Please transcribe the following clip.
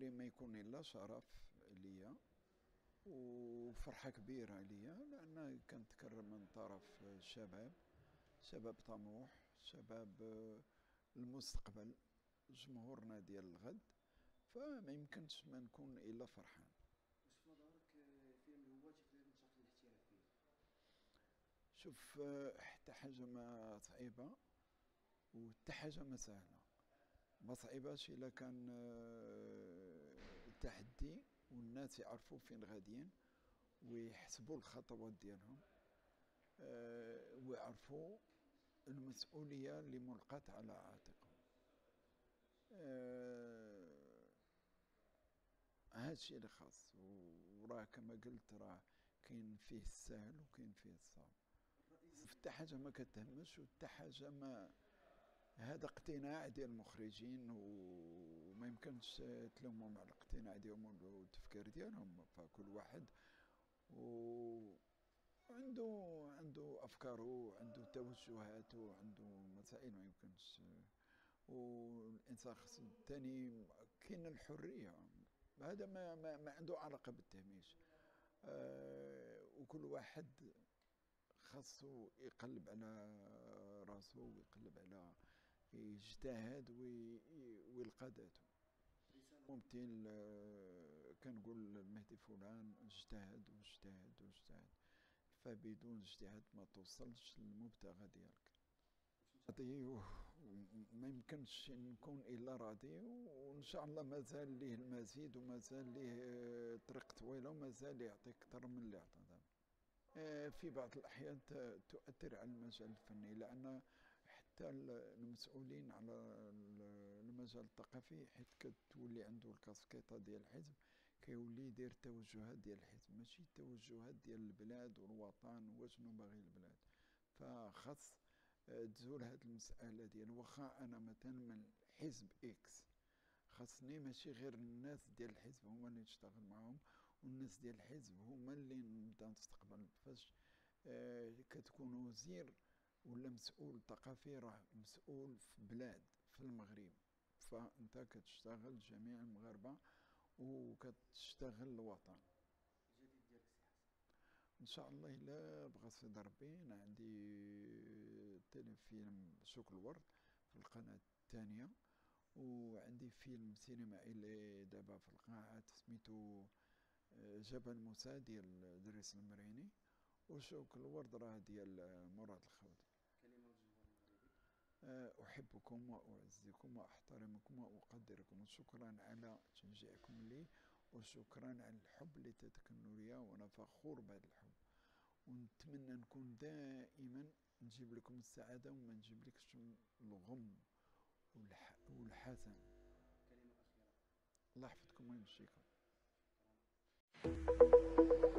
يكون إلا شرف ليا وفرحة كبيرة ليا لأن كنتكرم من طرف الشباب شباب طموح شباب المستقبل جمهورنا ديال الغد فما يمكنش ما نكون إلا فرحان. واش في نظرك فيلم الاحتراف فيه؟ شوف حتى حاجة ما صعيبة وحتى حاجة ما سهلة. ما صعيباش إلا كان التحدي والناس يعرفوا فين غاديين ويحسبوا الخطوات ديالهم آه، ويعرفوا المسؤولية اللي ملقاة على عاتقهم. آه، هادشي اللي خاص وراه كما قلت راه كاين فيه السهل وكاين فيه الصعب. حتى حاجة ما كتهمش وحتى حاجة ما هذا اقتناع ديال المخرجين وما يمكنش تلومهم على الاقتناع ديالهم والتفكير ديالهم فكل واحد و عنده عنده أفكاره عنده توجهاته عنده مسائل ما يمكنش والإنسان خصو الثاني كاين الحرية. هذا ما, ما, ما عنده علاقة بالتهميش. آه وكل واحد خاصو يقلب على راسو ويقلب على يجتهد وي- ويلقى ذاته. ممثل آه، كنقول المهدي فلان اجتهد واجتهد واجتهد فبدون اجتهاد ما توصلش للمبتغى ديالك راضي وما يمكنش نكون إلا راضي وإن شاء الله مازال ليه المزيد ومازال ليه آه، طريق طويلة ومازال يعطيك أكثر من اللي عطى. آه، في بعض الأحيان تؤثر على المجال الفني لأن حتى ال- المسؤولين على المجال الثقافي حيت كتولي عنده الكاسكيطة ديال الحزب كيولي يدير التوجهات ديال الحزب. ماشي التوجهات ديال البلاد والوطن وشنو باغي البلاد. فخاص آه، تزول هاد المسألة ديال واخا أنا مثلا من حزب X خاصني ماشي غير الناس ديال الحزب هما اللي نشتغل معاهم والناس ديال الحزب هما اللي نبدأ نستقبل. فاش آه، كتكون وزير ولا مسؤول ثقافي راه مسؤول في بلاد في المغرب. فانت كتشتغل جميع المغاربة وكتشتغل الوطن. الجديد ديالك إن شاء الله إلا بغى سيدي ربي أنا عندي تلفيلم سوق الورد في القناة الثانية وعندي فيلم سينمائي اللي دابا في القاعات سميتو آه، جبل موسى ديال دريس المريني. وسوق الورد راه ديال مراد الخوذي أحبكم وأعزكم وأحترمكم وأقدركم وشكرا على تشجيعكم لي وشكرا على الحب اللي تتكنوا ليا وأنا فخور بهذا الحب. ونتمنى نكون دائما نجيب لكم السعادة وما نجيب لكش الغم والح... والحزن. كلمة أخيرة. الله يحفظكم ويمشيكم. شكرا.